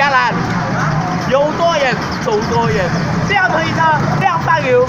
下来，游多远走多远，这样可以的，这样加油。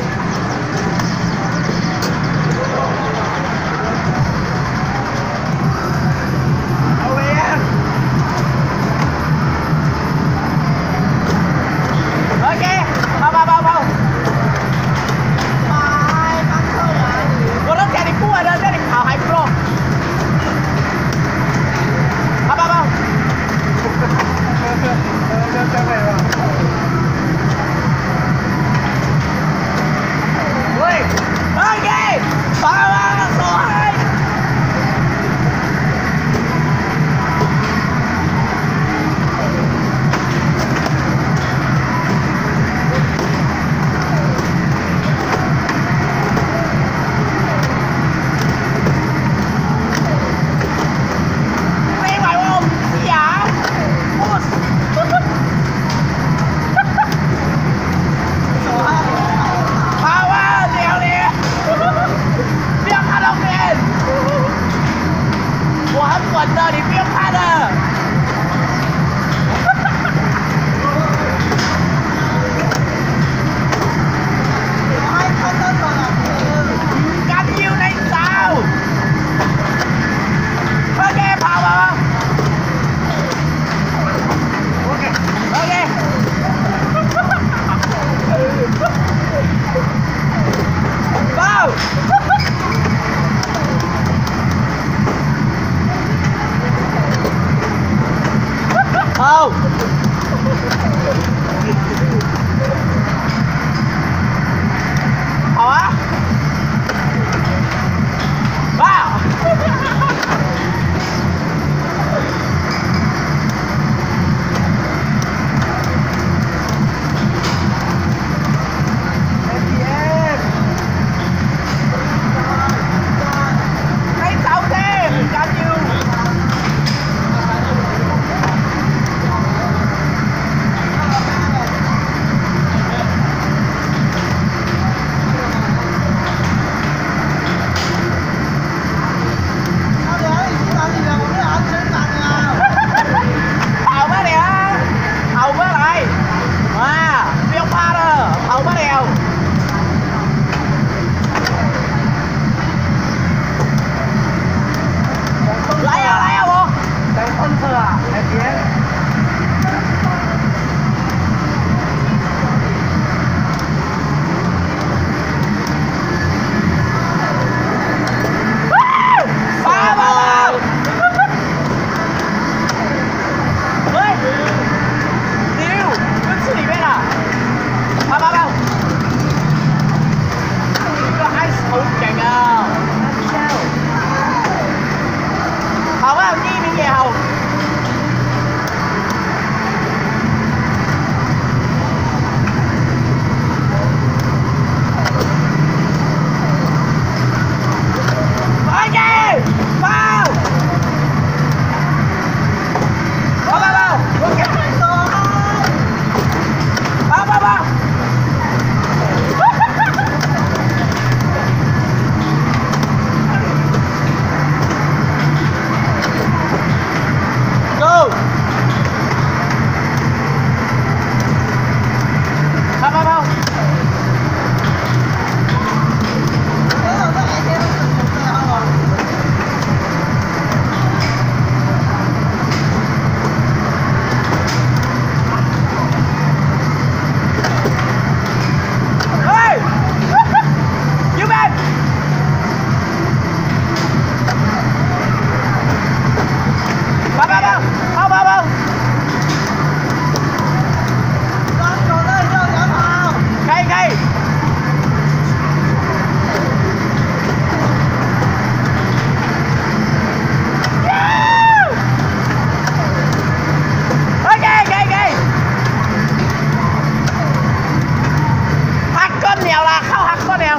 không? แนวละเข้าหักก็แล้ว